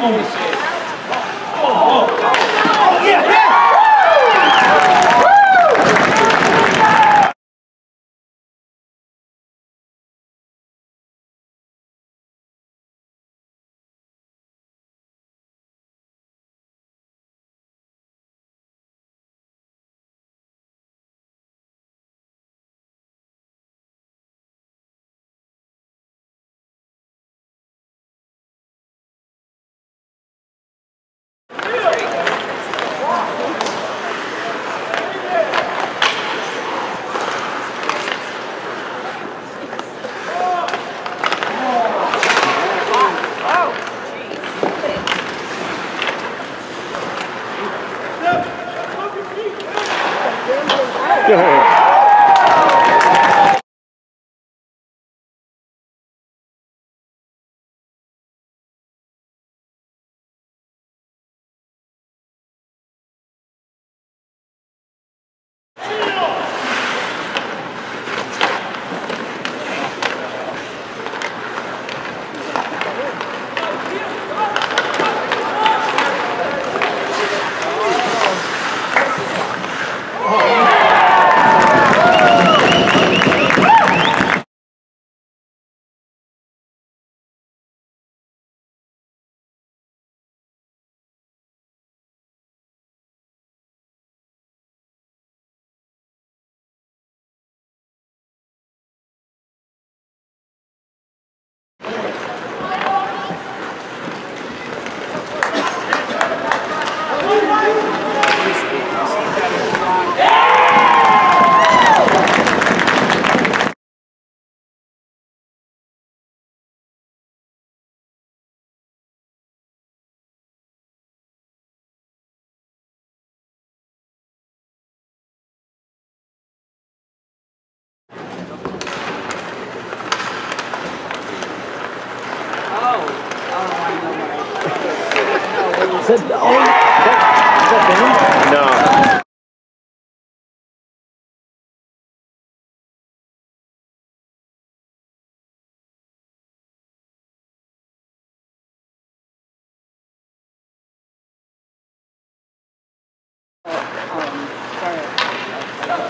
ownership. Is that, oh, is that, is that Ben? No.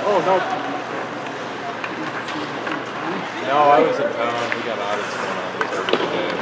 Oh, no. No, I was in town. We got audits going on every day.